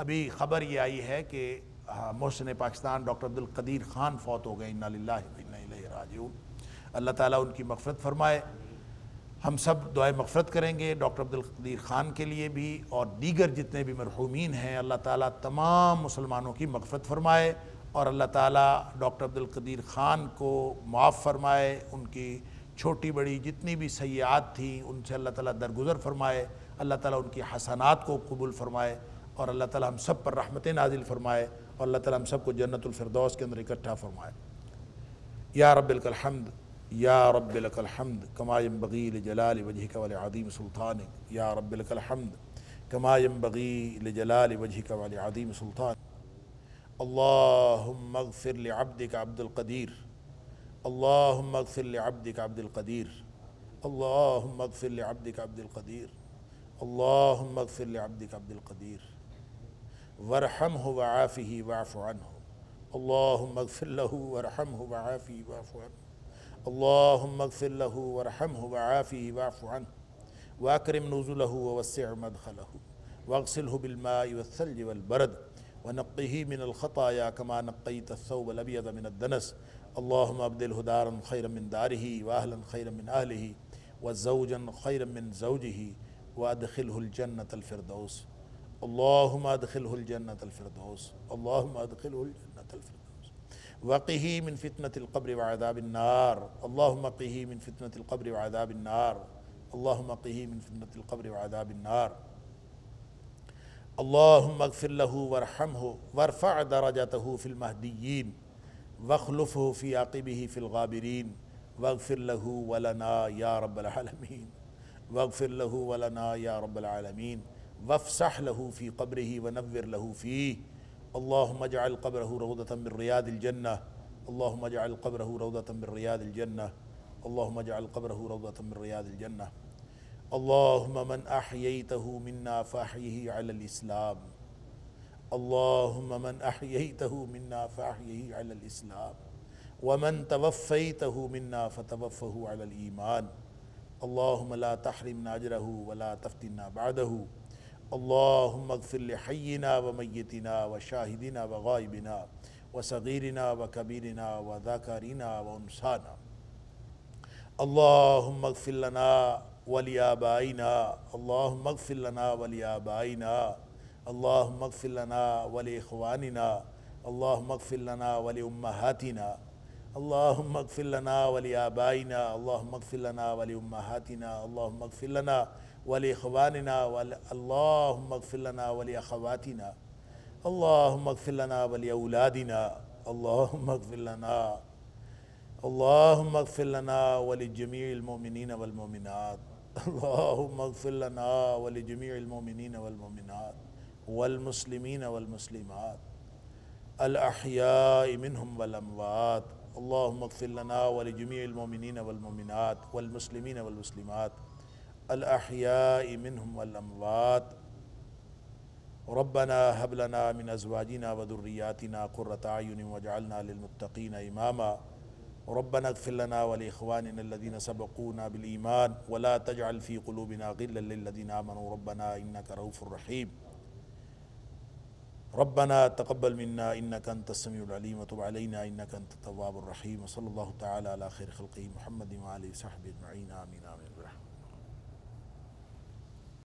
ابھی خبر یہ آئی ہے کہ محسن پاکستان ڈاکٹر عبدالقدیر خان فوت ہو گئے اللہ تعالیٰ ان کی مغفرت فرمائے۔ ہم سب دعائے مغفرت کریں گے ڈاکٹر عبدالقدیر خان کے لیے بھی اور دیگر جتنے بھی مرحومین ہیں، اللہ تعالیٰ تمام مسلمانوں کی مغفرت فرمائے اور اللہ تعالیٰ ڈاکٹر عبدالقدیر خان کو معاف فرمائے۔ ان کی چھوٹی بڑی جتنی بھی سیئات تھیں ان سے اللہ تعالیٰ درگزر فرمائے۔ اللہ تعالیٰ ان کی حسنات کو قبول فرمائے۔ اور اللہ تعالی ہم سب پر رحمت نازل فرمائے اور اللہ تعالی ہم سب کو جنت الفردوس کے اندر اکٹھا فرمائے۔ يا رب لك الحمد، يا رب لك الحمد، كما ينبغي لجلال وجهك ولعظيم سلطانك يا رب لك الحمد، كما ينبغي لجلال وجهك ولعظيم سلطانك۔ اللهم اغفر لعبدك عبد القدير۔ اللهم اغفر لعبدك عبد القدير۔ اللہم اغفر لعبدک عبد القدیر۔ اللہم اغفر لعبدک عبد القدیر۔ وارحمه وعافه واعف عنه. اللهم اغفر له وارحمه وعافه واعف عنه. اللهم اغفر له وارحمه وعافه واعف عنه. واكرم نزله ووسع مدخله. واغسله بالماء والثلج والبرد. ونقه من الخطايا كما نقيت الثوب الأبيض من الدنس. اللهم ابدله دارا خيرا من داره وأهلا خيرا من أهله. وزوجا خيرا من زوجه. وأدخله الجنة الفردوس. اللهم ادخله الجنة الفردوس. اللهم ادخله الجنة الفردوس. وقه من فتنة القبر وعذاب النار. اللهم قه من فتنة القبر وعذاب النار. اللهم قه من فتنة القبر وعذاب النار. اللهم اغفر له وارحمه وارفع درجته في المهديين. واخلفه في عقبه في الغابرين. واغفر له ولنا يا رب العالمين. واغفر له ولنا يا رب العالمين. وافسح له في قبره ونور له فيه. اللهم اجعل قبره روضة من رياض الجنة. اللهم اجعل قبره روضة من رياض الجنة. اللهم اجعل قبره روضة من رياض الجنة. اللهم من أحييته منا فأحيه على الإسلام. اللهم من أحييته منا فأحيه على الإسلام. ومن توفيته منا فتوفه على الإيمان. اللهم لا تحرمنا أجره ولا تفتنا بعده. اللهم اغفر لحينا وميتنا وشاهدنا وغائبنا وصغيرنا وكبيرنا وذاكرنا وانسانا اللهم اغفر لنا ولآبائنا اللهم اغفر لنا ولآبائنا اللهم اغفر لنا ولإخواننا اللهم اغفر لنا ولأمهاتنا اللهم اغفر لنا ولآبائنا اللهم اغفر لنا ولأمهاتنا اللهم اغفر لنا ولأمهاتنا ولإخواننا ول... اللهم اغفر لنا ولأخواتنا. اللهم اغفر لنا ولأولادنا. اللهم اغفر لنا. اللهم اغفر لنا ولجميع المؤمنين والمؤمنات. اللهم اغفر لنا ولجميع المؤمنين والمؤمنات والمسلمين والمسلمات. الأحياء منهم والأموات. اللهم اغفر لنا ولجميع المؤمنين والمؤمنات والمسلمين والمسلمات. الأحياء منهم والأموات. ربنا هب لنا من أزواجنا وذرياتنا قرة أعين واجعلنا للمتقين إماما. ربنا اغفر لنا ولإخواننا الذين سبقونا بالإيمان ولا تجعل في قلوبنا غلا للذين آمنوا. ربنا إنك رؤوف رحيم. ربنا تقبل منا إنك أنت السميع العليم وتب علينا إنك أنت التواب الرحيم. وصلى الله تعالى على خير خلقه محمد وآله وصحبه أجمعين. آمين آمين. برحمة